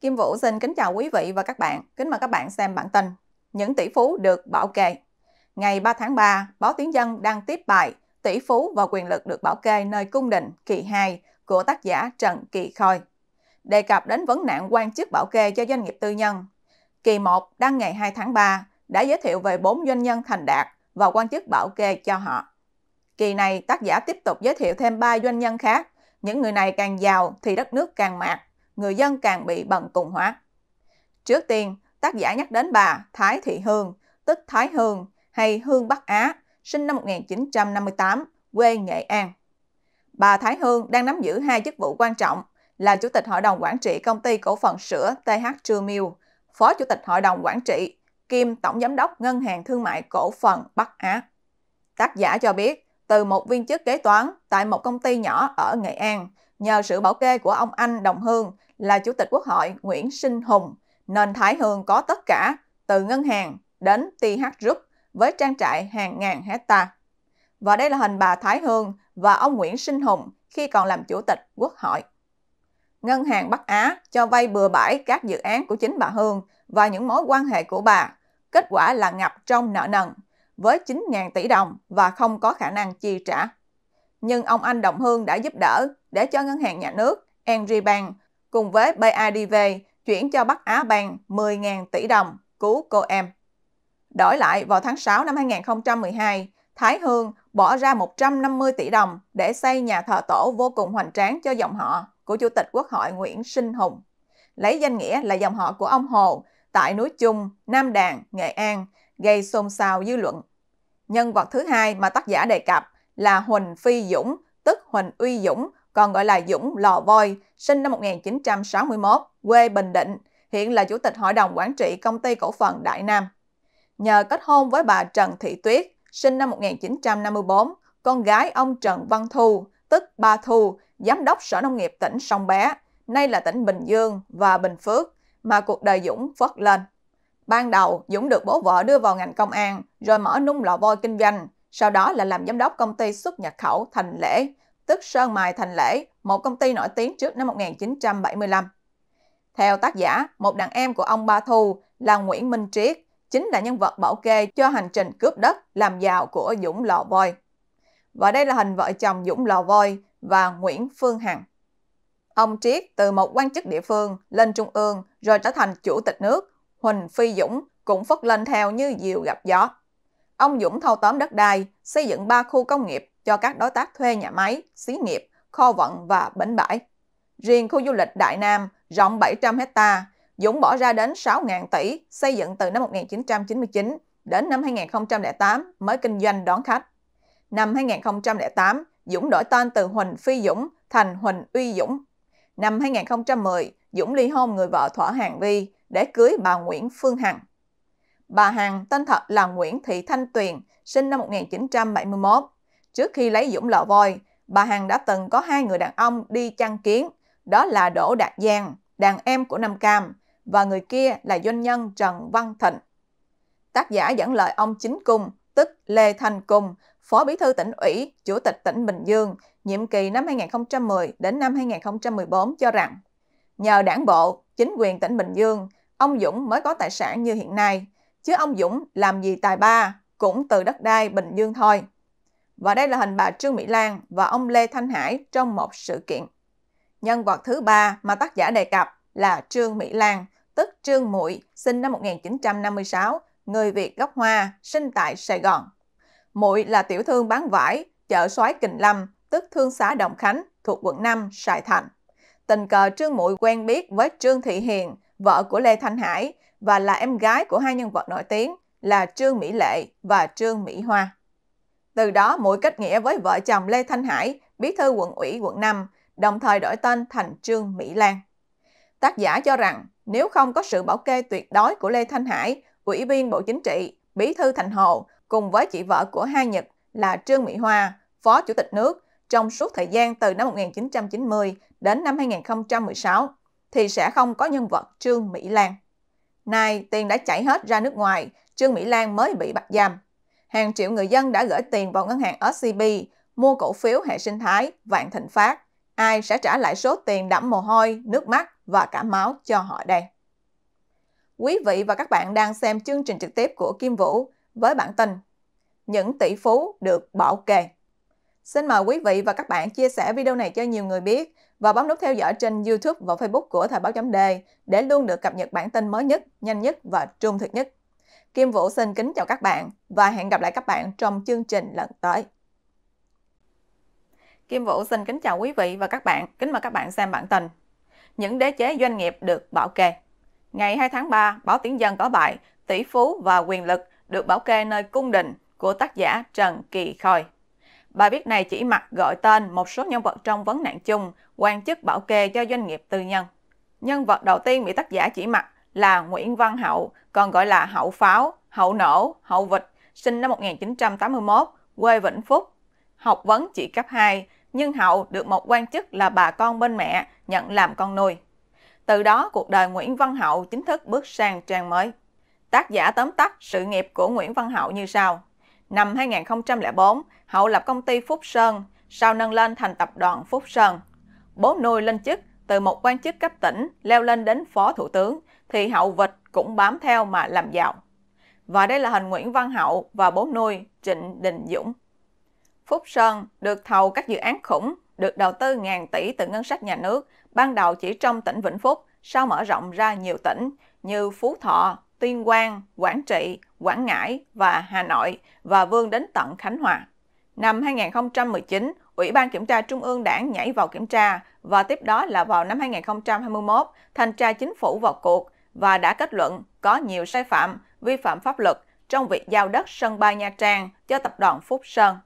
Kim Vũ xin kính chào quý vị và các bạn. Kính mời các bạn xem bản tin. Những tỷ phú được bảo kê. Ngày 3 tháng 3, báo Tiếng Dân đăng tiếp bài Tỷ phú và quyền lực được bảo kê nơi cung đình kỳ 2 của tác giả Trần Kỳ Khôi. Đề cập đến vấn nạn quan chức bảo kê cho doanh nghiệp tư nhân. Kỳ 1 đăng ngày 2 tháng 3 đã giới thiệu về 4 doanh nhân thành đạt và quan chức bảo kê cho họ. Kỳ này, tác giả tiếp tục giới thiệu thêm 3 doanh nhân khác. Những người này càng giàu thì đất nước càng mạc, người dân càng bị bần cùng hóa. Trước tiên, tác giả nhắc đến bà Thái Thị Hương, tức Thái Hương hay Hương Bắc Á, sinh năm 1958, quê Nghệ An. Bà Thái Hương đang nắm giữ hai chức vụ quan trọng là Chủ tịch Hội đồng Quản trị Công ty Cổ phần Sữa TH True Milk, Phó Chủ tịch Hội đồng Quản trị, kiêm Tổng Giám đốc Ngân hàng Thương mại Cổ phần Bắc Á. Tác giả cho biết, từ một viên chức kế toán tại một công ty nhỏ ở Nghệ An, nhờ sự bảo kê của ông Anh Đồng Hương là Chủ tịch Quốc hội Nguyễn Sinh Hùng, nên Thái Hương có tất cả, từ ngân hàng đến TH Group với trang trại hàng ngàn hecta. Và đây là hình bà Thái Hương và ông Nguyễn Sinh Hùng khi còn làm Chủ tịch Quốc hội. Ngân hàng Bắc Á cho vay bừa bãi các dự án của chính bà Hương và những mối quan hệ của bà. Kết quả là ngập trong nợ nần với 9.000 tỷ đồng và không có khả năng chi trả. Nhưng ông Anh Động Hương đã giúp đỡ để cho ngân hàng nhà nước Bank cùng với BIDV chuyển cho Bắc Á Bank 10.000 tỷ đồng cứu cô em. Đổi lại vào tháng 6 năm 2012, Thái Hương bỏ ra 150 tỷ đồng để xây nhà thờ tổ vô cùng hoành tráng cho dòng họ của Chủ tịch Quốc hội Nguyễn Sinh Hùng. Lấy danh nghĩa là dòng họ của ông Hồ tại núi Trung, Nam Đàn, Nghệ An, gây xôn xao dư luận. Nhân vật thứ hai mà tác giả đề cập là Huỳnh Phi Dũng, tức Huỳnh Uy Dũng, còn gọi là Dũng Lò Voi, sinh năm 1961, quê Bình Định, hiện là Chủ tịch Hội đồng Quản trị Công ty Cổ phần Đại Nam. Nhờ kết hôn với bà Trần Thị Tuyết, sinh năm 1954, con gái ông Trần Văn Thu, tức Ba Thu, Giám đốc Sở Nông nghiệp tỉnh Sông Bé, nay là tỉnh Bình Dương và Bình Phước, mà cuộc đời Dũng phất lên. Ban đầu, Dũng được bố vợ đưa vào ngành công an, rồi mở nung lò vôi kinh doanh, sau đó là làm giám đốc công ty xuất nhập khẩu Thành Lễ, tức Sơn Mài Thành Lễ, một công ty nổi tiếng trước năm 1975. Theo tác giả, một đàn em của ông Ba Thu là Nguyễn Minh Triết, chính là nhân vật bảo kê cho hành trình cướp đất làm giàu của Dũng Lò Voi. Và đây là hình vợ chồng Dũng Lò Voi và Nguyễn Phương Hằng. Ông Triết từ một quan chức địa phương lên trung ương rồi trở thành chủ tịch nước, Huỳnh Phi Dũng cũng phất lên theo như diều gặp gió. Ông Dũng thâu tóm đất đai, xây dựng 3 khu công nghiệp cho các đối tác thuê nhà máy, xí nghiệp, kho vận và bến bãi. Riêng khu du lịch Đại Nam rộng 700 hecta, Dũng bỏ ra đến 6.000 tỷ xây dựng từ năm 1999 đến năm 2008 mới kinh doanh đón khách. Năm 2008, Dũng đổi tên từ Huỳnh Phi Dũng thành Huỳnh Uy Dũng. Năm 2010, Dũng ly hôn người vợ Thỏa Hàng Vi để cưới bà Nguyễn Phương Hằng. Bà Hằng tên thật là Nguyễn Thị Thanh Tuyền, sinh năm 1971. Trước khi lấy Dũng lọ voi, bà Hằng đã từng có hai người đàn ông đi chăn kiến, đó là Đỗ Đạt Giang, đàn em của Nam Cam, và người kia là doanh nhân Trần Văn Thịnh. Tác giả dẫn lời ông Chính Cung, tức Lê Thanh Cung, Phó Bí thư tỉnh ủy, Chủ tịch tỉnh Bình Dương, nhiệm kỳ năm 2010 đến năm 2014 cho rằng, nhờ đảng bộ, chính quyền tỉnh Bình Dương, ông Dũng mới có tài sản như hiện nay, chứ ông Dũng làm gì tài ba, cũng từ đất đai Bình Dương thôi. Và đây là hình bà Trương Mỹ Lan và ông Lê Thanh Hải trong một sự kiện. Nhân vật thứ ba mà tác giả đề cập là Trương Mỹ Lan, tức Trương Muội, sinh năm 1956, người Việt gốc Hoa, sinh tại Sài Gòn. Muội là tiểu thương bán vải, chợ xoái Kình Lâm, tức thương xá Đồng Khánh, thuộc quận 5, Sài Thành. Tình cờ Trương Muội quen biết với Trương Thị Hiền, vợ của Lê Thanh Hải, và là em gái của hai nhân vật nổi tiếng là Trương Mỹ Lệ và Trương Mỹ Hoa. Từ đó mỗi kết nghĩa với vợ chồng Lê Thanh Hải, bí thư quận ủy quận 5, đồng thời đổi tên thành Trương Mỹ Lan. Tác giả cho rằng nếu không có sự bảo kê tuyệt đối của Lê Thanh Hải, Ủy viên Bộ Chính trị, Bí thư Thành Hồ cùng với chị vợ của hai Nhật là Trương Mỹ Hoa, Phó Chủ tịch nước trong suốt thời gian từ năm 1990 đến năm 2016 thì sẽ không có nhân vật Trương Mỹ Lan. Nay tiền đã chảy hết ra nước ngoài, Trương Mỹ Lan mới bị bắt giam. Hàng triệu người dân đã gửi tiền vào ngân hàng SCB mua cổ phiếu hệ sinh thái Vạn Thịnh Phát, ai sẽ trả lại số tiền đẫm mồ hôi, nước mắt và cả máu cho họ đây? Quý vị và các bạn đang xem chương trình trực tiếp của Kim Vũ với bản tin Những tỷ phú được bảo kê. Xin mời quý vị và các bạn chia sẻ video này cho nhiều người biết và bấm nút theo dõi trên YouTube và Facebook của Thời báo chấm đề để luôn được cập nhật bản tin mới nhất, nhanh nhất và trung thực nhất. Kim Vũ xin kính chào các bạn và hẹn gặp lại các bạn trong chương trình lần tới. Kim Vũ xin kính chào quý vị và các bạn. Kính mời các bạn xem bản tin. Những đế chế doanh nghiệp được bảo kê. Ngày 2 tháng 3, báo Tiếng Dân có bài Tỷ phú và quyền lực được bảo kê nơi cung đình của tác giả Trần Kỳ Khôi. Bài viết này chỉ mặt gọi tên một số nhân vật trong vấn nạn chung, quan chức bảo kê cho doanh nghiệp tư nhân. Nhân vật đầu tiên bị tác giả chỉ mặt là Nguyễn Văn Hậu, còn gọi là Hậu Pháo, Hậu Nổ, Hậu Vịt, sinh năm 1981, quê Vĩnh Phúc. Học vấn chỉ cấp 2, nhưng Hậu được một quan chức là bà con bên mẹ nhận làm con nuôi. Từ đó, cuộc đời Nguyễn Văn Hậu chính thức bước sang trang mới. Tác giả tóm tắt sự nghiệp của Nguyễn Văn Hậu như sau. Năm 2004, Hậu lập công ty Phúc Sơn, sau nâng lên thành tập đoàn Phúc Sơn. Bố nuôi lên chức từ một quan chức cấp tỉnh leo lên đến phó thủ tướng, thì Hậu Vịt cũng bám theo mà làm giàu. Và đây là hình Nguyễn Văn Hậu và bố nuôi Trịnh Đình Dũng. Phúc Sơn được thầu các dự án khủng, được đầu tư ngàn tỷ từ ngân sách nhà nước, ban đầu chỉ trong tỉnh Vĩnh Phúc, sau mở rộng ra nhiều tỉnh như Phú Thọ, Tuyên Quang, Quảng Trị, Quảng Ngãi và Hà Nội và vươn đến tận Khánh Hòa. Năm 2019, Ủy ban Kiểm tra Trung ương Đảng nhảy vào kiểm tra và tiếp đó là vào năm 2021, Thanh tra Chính phủ vào cuộc và đã kết luận có nhiều sai phạm, vi phạm pháp luật trong việc giao đất sân bay Nha Trang cho tập đoàn Phúc Sơn.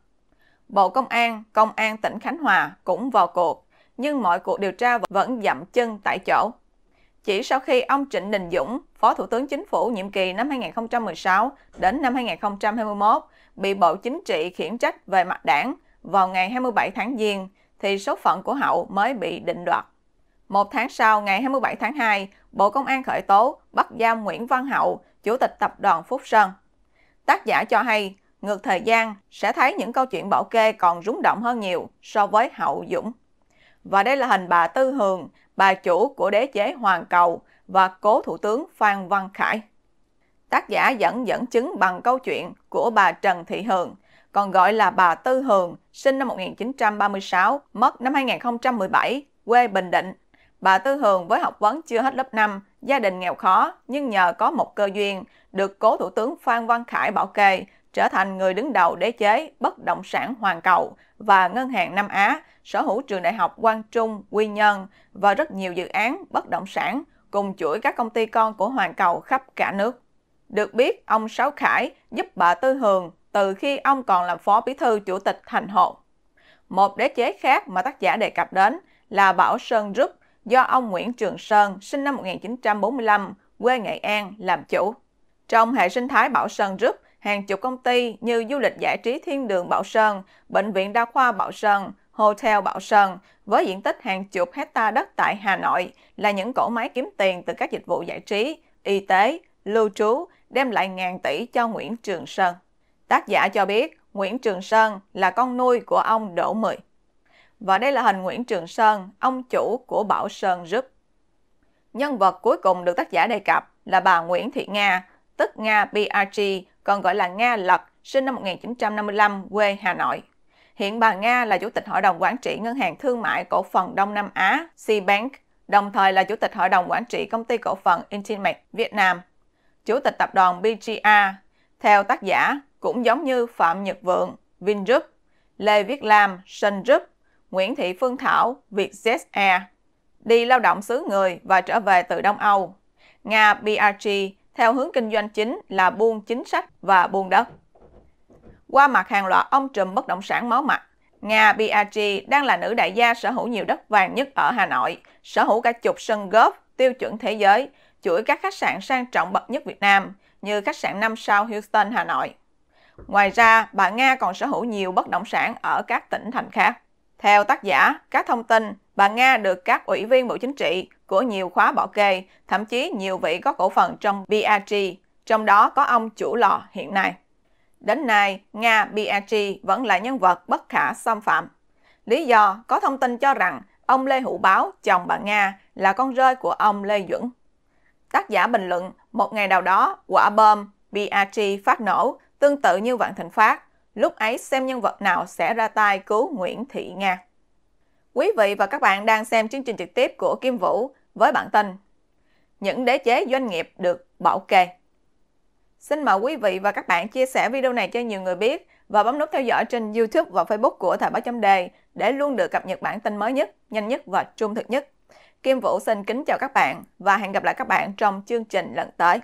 Bộ Công an, Công an tỉnh Khánh Hòa cũng vào cuộc, nhưng mọi cuộc điều tra vẫn dậm chân tại chỗ. Chỉ sau khi ông Trịnh Đình Dũng, Phó Thủ tướng Chính phủ nhiệm kỳ năm 2016 đến năm 2021, bị Bộ Chính trị khiển trách về mặt đảng vào ngày 27 tháng Giêng, thì số phận của Hậu mới bị định đoạt. Một tháng sau, ngày 27 tháng 2, Bộ Công an khởi tố bắt giam Nguyễn Văn Hậu, Chủ tịch Tập đoàn Phúc Sơn. Tác giả cho hay, ngược thời gian sẽ thấy những câu chuyện bảo kê còn rúng động hơn nhiều so với Hậu Dũng. Và đây là hình bà Tư Hường, bà chủ của đế chế Hoàng Cầu và cố Thủ tướng Phan Văn Khải. Tác giả dẫn dẫn chứng bằng câu chuyện của bà Trần Thị Hường, còn gọi là bà Tư Hường, sinh năm 1936, mất năm 2017, quê Bình Định. Bà Tư Hường với học vấn chưa hết lớp 5, gia đình nghèo khó, nhưng nhờ có một cơ duyên, được cố Thủ tướng Phan Văn Khải bảo kê, trở thành người đứng đầu đế chế bất động sản Hoàng Cầu và Ngân hàng Nam Á, sở hữu trường đại học Quang Trung, Quy Nhơn và rất nhiều dự án bất động sản cùng chuỗi các công ty con của Hoàng Cầu khắp cả nước. Được biết, ông Sáu Khải giúp bà Tư Hường từ khi ông còn làm phó bí thư chủ tịch thành hộ. Một đế chế khác mà tác giả đề cập đến là Bảo Sơn Group do ông Nguyễn Trường Sơn sinh năm 1945, quê Nghệ An làm chủ. Trong hệ sinh thái Bảo Sơn Group, hàng chục công ty như du lịch giải trí Thiên đường Bảo Sơn, Bệnh viện Đa khoa Bảo Sơn, Hotel Bảo Sơn với diện tích hàng chục hecta đất tại Hà Nội là những cỗ máy kiếm tiền từ các dịch vụ giải trí, y tế, lưu trú, đem lại ngàn tỷ cho Nguyễn Trường Sơn. Tác giả cho biết Nguyễn Trường Sơn là con nuôi của ông Đỗ Mười. Và đây là hình Nguyễn Trường Sơn, ông chủ của Bảo Sơn Group. Nhân vật cuối cùng được tác giả đề cập là bà Nguyễn Thị Nga, tức Nga PRG, còn gọi là Nga Lật, sinh năm 1955, quê Hà Nội. Hiện bà Nga là Chủ tịch Hội đồng Quản trị Ngân hàng Thương mại Cổ phần Đông Nam Á, C-Bank, đồng thời là Chủ tịch Hội đồng Quản trị Công ty Cổ phần Intimate Việt Nam, Chủ tịch Tập đoàn BGA. Theo tác giả, cũng giống như Phạm Nhật Vượng, Vingroup, Lê Viết Lam, Sun Group, Nguyễn Thị Phương Thảo, Vietjet Air, đi lao động xứ người và trở về từ Đông Âu. Nga BRG theo hướng kinh doanh chính là buôn chính sách và buôn đất. Qua mặt hàng loạt ông trùm bất động sản máu mặt, Nga BRG đang là nữ đại gia sở hữu nhiều đất vàng nhất ở Hà Nội, sở hữu cả chục sân golf tiêu chuẩn thế giới, chuỗi các khách sạn sang trọng bậc nhất Việt Nam như khách sạn 5 sao Houston, Hà Nội. Ngoài ra, bà Nga còn sở hữu nhiều bất động sản ở các tỉnh thành khác. Theo tác giả, các thông tin, bà Nga được các ủy viên Bộ Chính trị của nhiều khóa bỏ kê, thậm chí nhiều vị có cổ phần trong BRG, trong đó có ông chủ lò hiện nay. Đến nay, Nga BRG vẫn là nhân vật bất khả xâm phạm. Lý do có thông tin cho rằng ông Lê Hữu Báo, chồng bà Nga, là con rơi của ông Lê Duẩn. Tác giả bình luận, một ngày nào đó, quả bom BRT phát nổ, tương tự như Vạn Thịnh Phát. Lúc ấy xem nhân vật nào sẽ ra tay cứu Nguyễn Thị Nga. Quý vị và các bạn đang xem chương trình trực tiếp của Kim Vũ với bản tin Những đế chế doanh nghiệp được bảo kê. Xin mời quý vị và các bạn chia sẻ video này cho nhiều người biết và bấm nút theo dõi trên YouTube và Facebook của Thời báo chấm đề để luôn được cập nhật bản tin mới nhất, nhanh nhất và trung thực nhất. Kim Vũ xin kính chào các bạn và hẹn gặp lại các bạn trong chương trình lần tới.